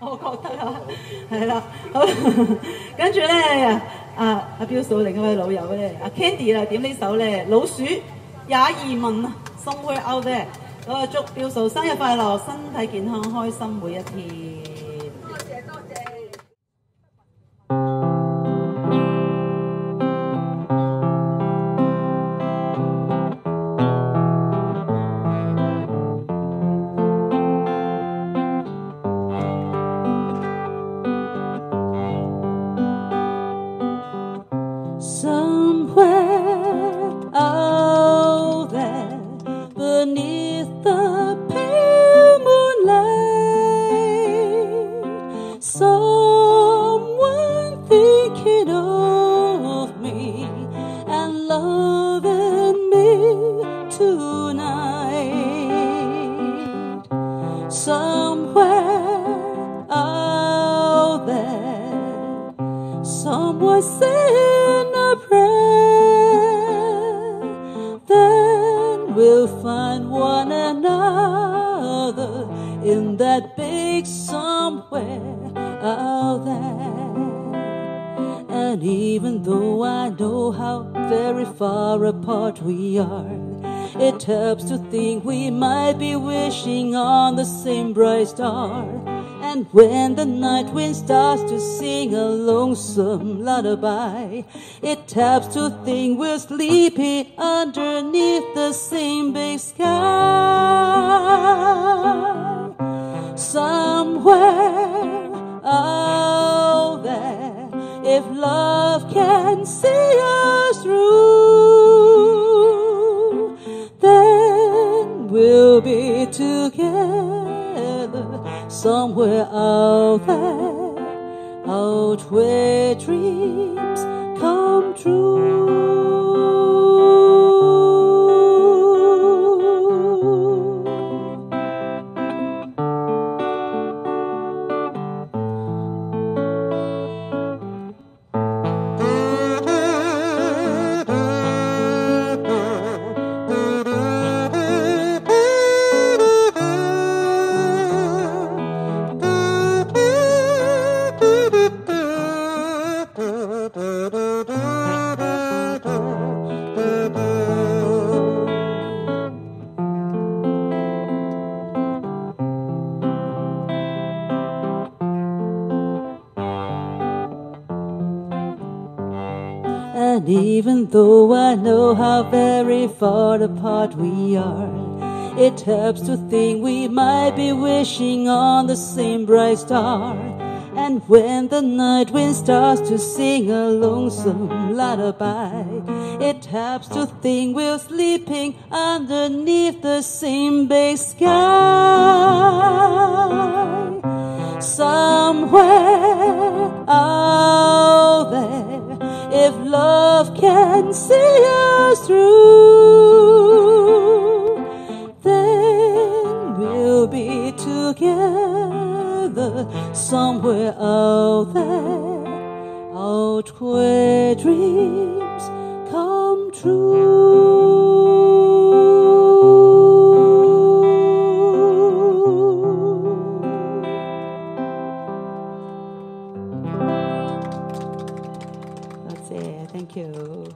我觉得啊，系啦，好，跟住咧，啊阿标嫂另一位老友咧，阿 Candy 啦点呢首咧，老鼠也移民啊，Somewhere Out There，咁啊祝标嫂生日快乐，身体健康，开心每一天。 somewhere out there, someone send a prayer. Then we'll find one another in that big somewhere out there. And even though I know how very far apart we are. It helps to think we might be wishing on the same bright star. And when the night wind starts to sing a lonesome lullaby, it helps to think we're sleeping underneath the same big sky. Somewhere out there, if love can see us together somewhere out there, out where dreams come true. Even though I know how very far apart we are. It helps to think we might be wishing on the same bright star. And when the night wind starts to sing a lonesome lullaby, it helps to think we're sleeping underneath the same big sky. Somewhere and see us through. Then we'll be together somewhere out there, out where dreams come true. Thank you.